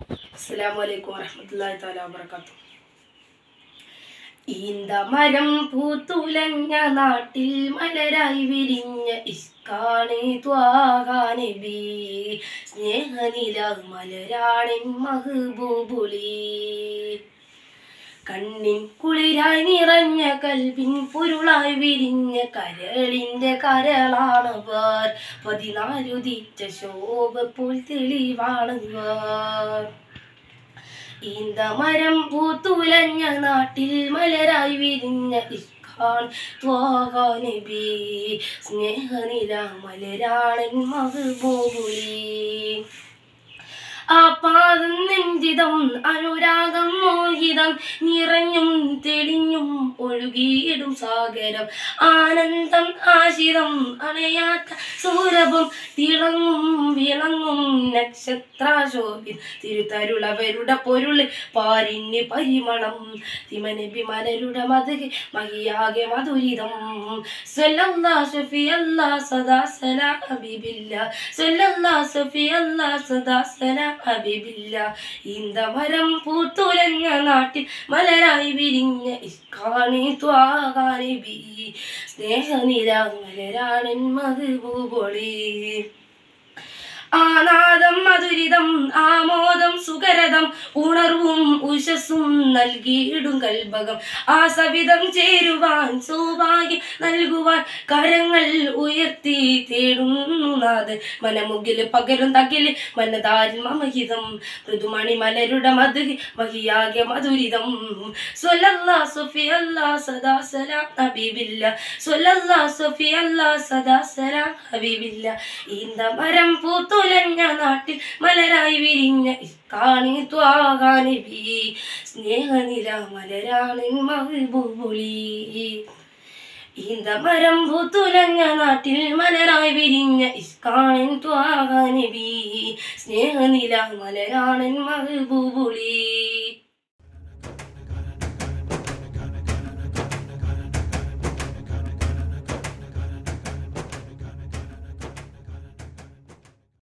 അസ്സലാമലൈക്കും വറഹമത്തല്ലാഹി തആല വാബർക്കാത്തു ഈന്ത മരം പൂത്തുലഞ്ഞ നാട്ടിൽ മലരായി വിരിഞ്ഞ ഇഷ്കാണി ത്വാഹാനബി സ്നേഹനില മലരാണിൻ മഹബൂബുലി. കണ്ണിൻ കുളിരായി നിറഞ്ഞ കൽവിൻ പൊരുളായി വിരിഞ്ഞ കരളിന്റെ കരളാണവർ പതിനാലു തീറ്റ ശോഭ പോൽ തെളിവാണവർ ഈന്തമരം പൂത്തുലഞ്ഞ നാട്ടിൽ മലരായി വിരിഞ്ഞ ഇഷ്കാൻ ത്വാഹാനബി സ്നേഹനില മലരാണൻ മഹബൂബുലി. ആ പാദം നെഞ്ചിതം അനുരാഗം മോഹിതം നിറഞ്ഞും തെളിഞ്ഞും ഒഴുകിയിടും സാഗരം. ആനന്ദം ആശിതം അണയാത്ത സൗരഭം തിളങ്ങും വിളങ്ങും നക്ഷത്രാശോഭി തിരുത്തരുളവരുടെ പൊരുൾ പാരിന് പരിമളം. തിമനബി മലരുടെ മധുക മഹിയാകെ മധുരിതം. സ്വല്ലല്ലാ ഷഫിയല്ലാ സദാ സലാ ഹബീബില്ല. സ്വല്ലല്ലാ ഷഫിയല്ലാ സദാ സലാ ഹബീബില്ല ഇന്ത മരം പൂത്തുലഞ്ഞ നാട്ടിൽ മലരായി വിരിഞ്ഞ ഇസ്കാണി ത്വാകാനി ബി സ്നേഹനിര മലരാണൻ മധുപൂപൊളി. ആനാദം ഉഷസ്സും നൽകിയിടും കൽഭകം. ആ സവിധം ചേരുവാൻ സൗഭാഗ്യം നൽകുവാൻ കരങ്ങൾ ഉയർത്തി തേടുന്നു നാഥ് പകരും തകിൽ മനതാരി മമഹിതം. മൃദുമണി മലരുടെ മധു മഹിയാകെ മധുരിതം. സ്വലല്ലാ സൊഫി അല്ലാ സദാ സലാം ഹബീബില്ല. സ്വലല്ലാ സൊഫി അല്ലാ സദാ സലാം ഹബീബില്ല. ഈന്ത മരം പൂത്തുലഞ്ഞ നാട്ടിൽ മലരായി വിരിഞ്ഞ കാണി ത്വാകാനി ബി സ്നേഹനില മലരാണിൻ മഹബൂബുളി ഈന്ത മരം പൂത്തുലഞ്ഞ നാട്ടിൽ മലരായി വിരിഞ്ഞ ഇസ്കാണിൻ ത്വാകാനി ബി സ്നേഹനില മലരാണൻ മഹബൂബുളി